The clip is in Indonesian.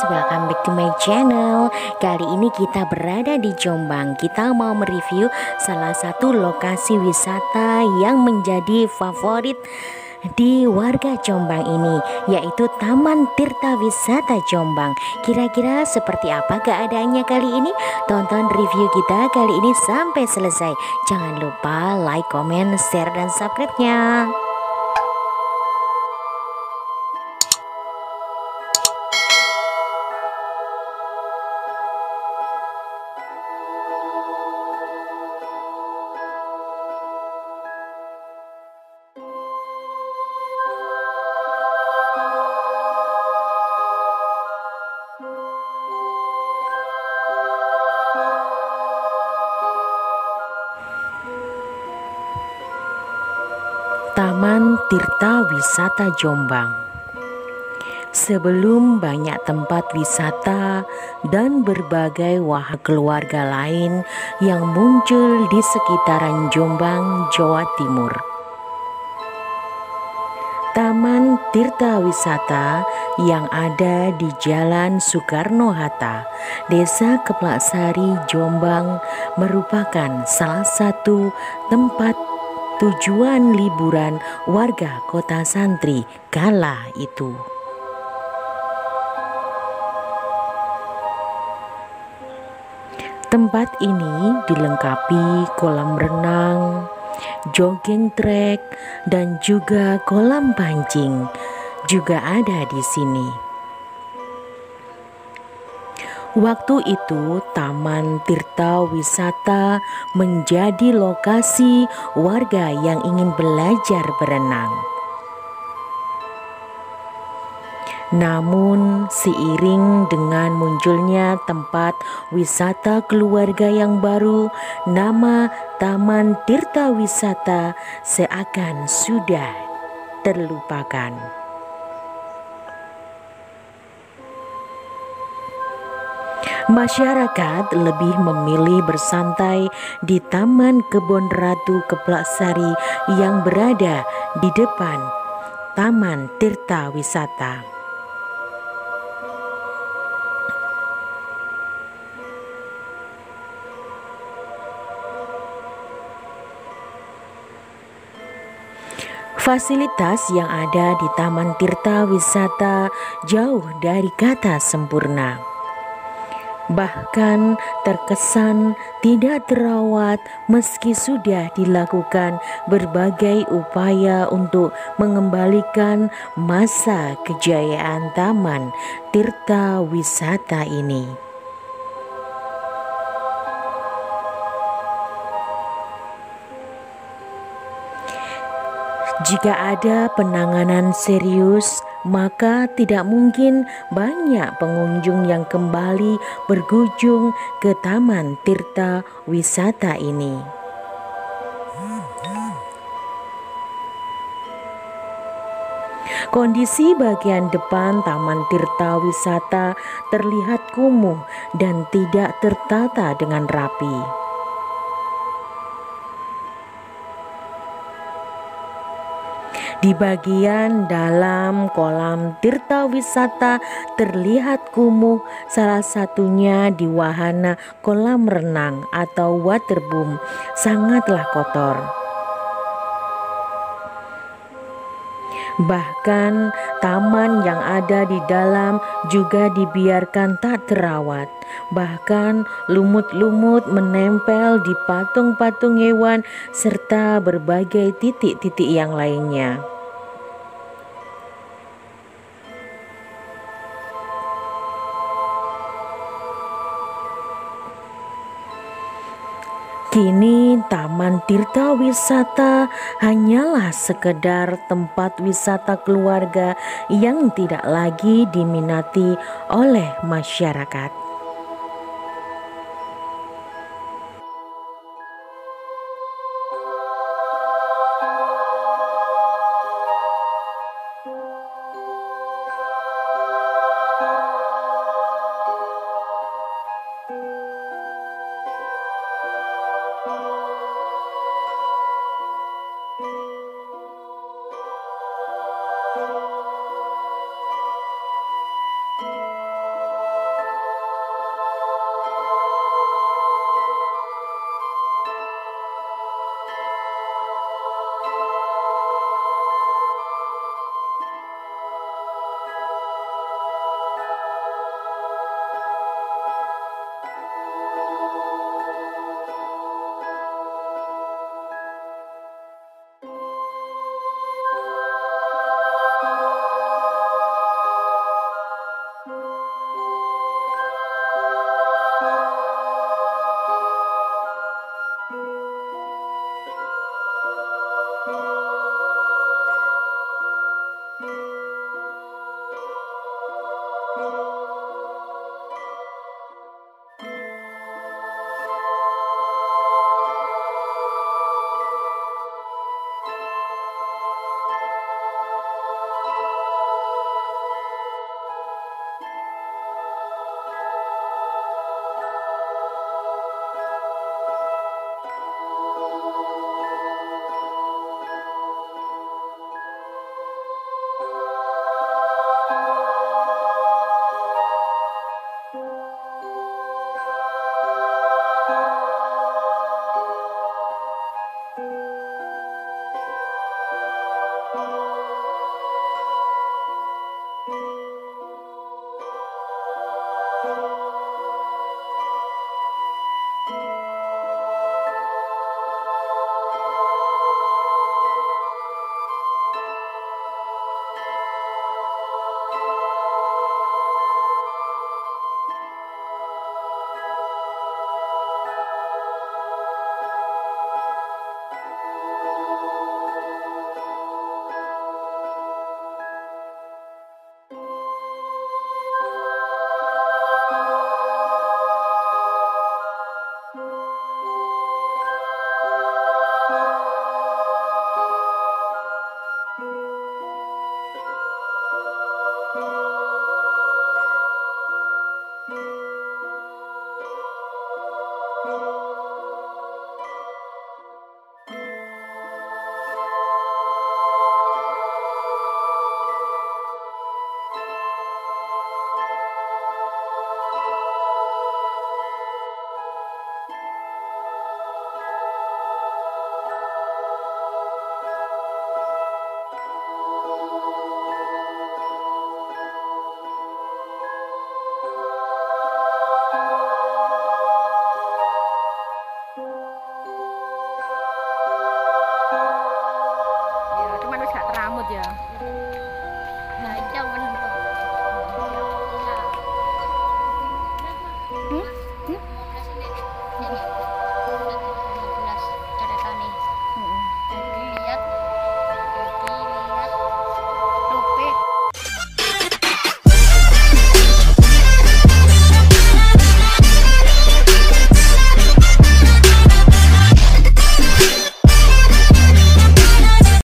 Welcome back to my channel. Kali ini kita berada di Jombang. Kita mau mereview salah satu lokasi wisata yang menjadi favorit di warga Jombang ini Yaitu Taman Tirta Wisata Jombang. Kira-kira seperti apa keadaannya kali ini? Tonton review kita kali ini sampai selesai. Jangan lupa like, comment, share, dan subscribe-nya Taman Tirta Wisata Jombang Sebelum banyak tempat wisata dan berbagai wahana keluarga lain yang muncul di sekitaran Jombang, Jawa Timur. Taman Tirta Wisata yang ada di Jalan Soekarno-Hatta, Desa Keplaksari, Jombang merupakan salah satu tempat tujuan liburan warga kota santri kala itu. Tempat ini dilengkapi kolam renang, jogging track, dan juga kolam pancing juga ada di sini. Waktu itu, Taman Tirta Wisata menjadi lokasi warga yang ingin belajar berenang. Namun, seiring dengan munculnya tempat wisata keluarga yang baru, nama Taman Tirta Wisata seakan sudah terlupakan. Masyarakat lebih memilih bersantai di Taman Kebun Ratu Keplaksari yang berada di depan Taman Tirta Wisata. Fasilitas yang ada di Taman Tirta Wisata jauh dari kata sempurna. Bahkan terkesan tidak terawat meski sudah dilakukan berbagai upaya untuk mengembalikan masa kejayaan Taman Tirta Wisata ini. Jika ada penanganan serius, maka tidak mungkin banyak pengunjung yang kembali berkunjung ke Taman Tirta Wisata ini. Kondisi bagian depan Taman Tirta Wisata terlihat kumuh dan tidak tertata dengan rapi. Di bagian dalam kolam tirta wisata terlihat kumuh salah satunya di wahana kolam renang atau waterboom sangatlah kotor. Bahkan taman yang ada di dalam juga dibiarkan tak terawat. Bahkan lumut-lumut menempel di patung-patung hewan serta berbagai titik-titik yang lainnya. Kini Taman Tirta Wisata hanyalah sekedar tempat wisata keluarga yang tidak lagi diminati oleh masyarakat. Oh.